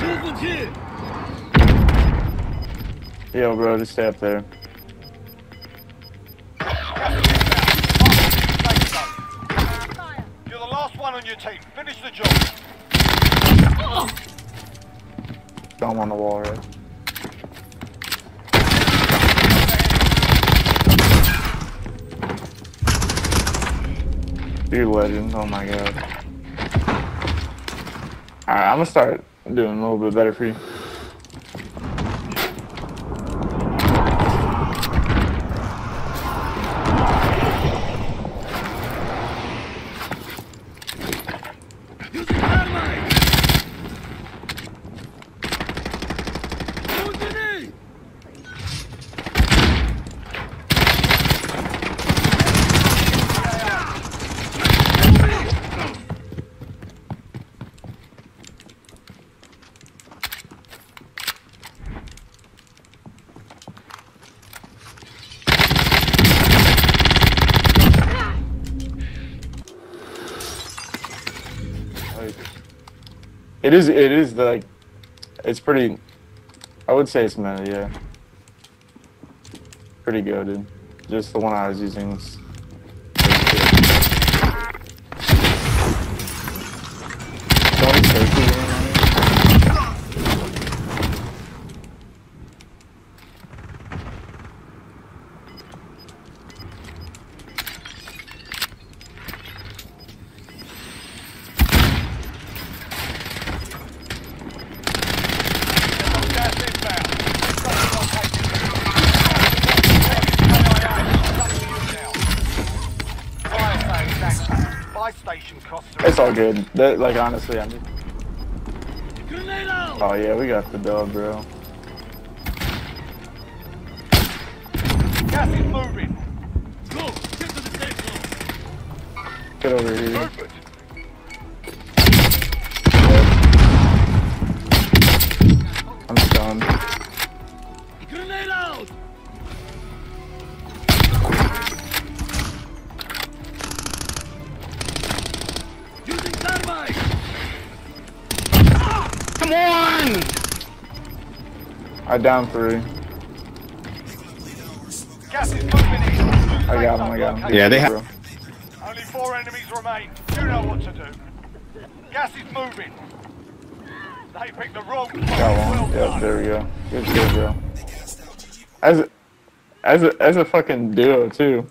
Movement here! Yo, bro, just stay up there. You're the last one on your team. Finish the job. I'm on the wall, right? You legend, oh my god. Alright, I'm gonna start doing a little bit better for you. Use the dynamite! Hold the knee! Like, it is, it is the, like, it's pretty, I would say it's meta, yeah. Pretty good, dude. Just the one I was using. It's all good. That, like, honestly, I mean. Grenade! Oh, yeah, we got the dub, bro. Gas is moving. Go! Get to the safe zone! Get over here. Movement. Come on! I down three. Gas is moving in. I got safe him, I got him. Yeah, they have. Only four enemies remain. You know what to do. Gas is moving. They picked the wrong Got Well one. Yep, there we go. Good shit, bro. As a, as a, as a fucking duo, too.